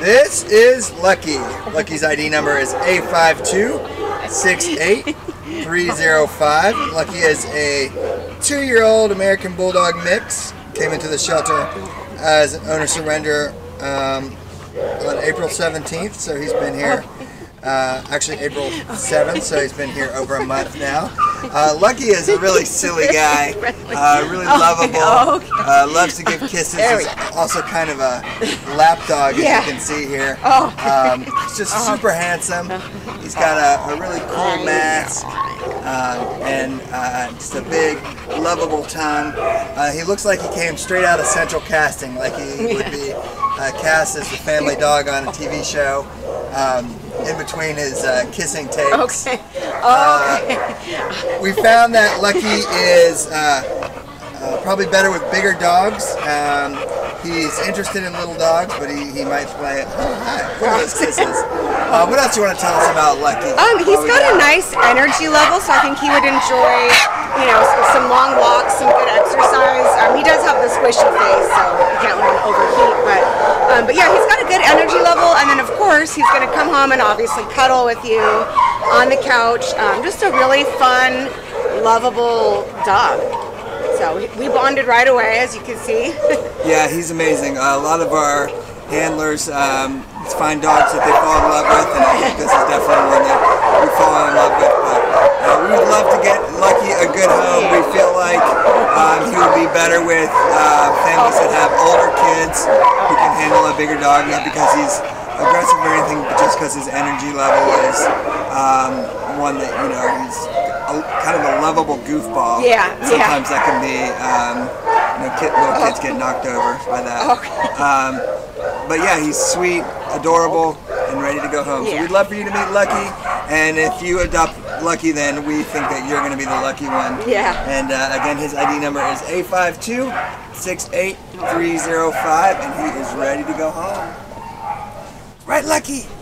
This is Lucky. Lucky's ID number is A5268-305. Lucky is a two-year-old American Bulldog mix. Came into the shelter as an owner surrender um, on April 17th, so he's been here. Uh, actually, April 7th, so he's been here over a month now. Uh, Lucky is a really silly guy, uh, really lovable, Oh, okay. uh, loves to give kisses. He's also kind of a lap dog, as Yeah. you can see here. Oh. Um, he's just super handsome. He's got a, a really cool mask um, and uh, just a big, lovable tongue. Uh, he looks like he came straight out of Central Casting, like he would be uh, cast as the family dog on a TV show. Um, in between his uh, kissing takes. Okay. Uh, Okay. we found that Lucky is uh, uh, probably better with bigger dogs. Um, he's interested in little dogs, but he, he might play. Oh, hi. Look at those kisses. Uh, what else do you want to tell us about Lucky? Um, he's got a nice energy level, so I think he would enjoy, you know, some long walks, some good exercise. Um, he does have the squishy face, so you can't let him overheat. But, um, but yeah, he's got a good energy level, and then of course he's going to come home and obviously cuddle with you on the couch. Um, just a really fun, lovable dog. So we- bonded right away, as you can see. Yeah, he's amazing. Uh, a lot of our handlers um, find dogs that they fall in love with, and I think this is definitely one that we fall in love with. But uh, we would love to get Lucky a good home. We feel like um, he would be better with uh, families that have older kids who can handle a bigger dog, not because he's aggressive or anything, but just because his energy level is um, one that, you know, he's a, kind of a lovable goofball. Yeah, yeah. Sometimes that can be, um, you know, kid, little kids get knocked over by that. Um, but yeah, he's sweet, adorable, and ready to go home. Yeah. So we'd love for you to meet Lucky, and if you adopt Lucky, then we think that you're going to be the lucky one. Yeah. And uh, again, his ID number is A52-68305, and he is ready to go home. Right, Lucky?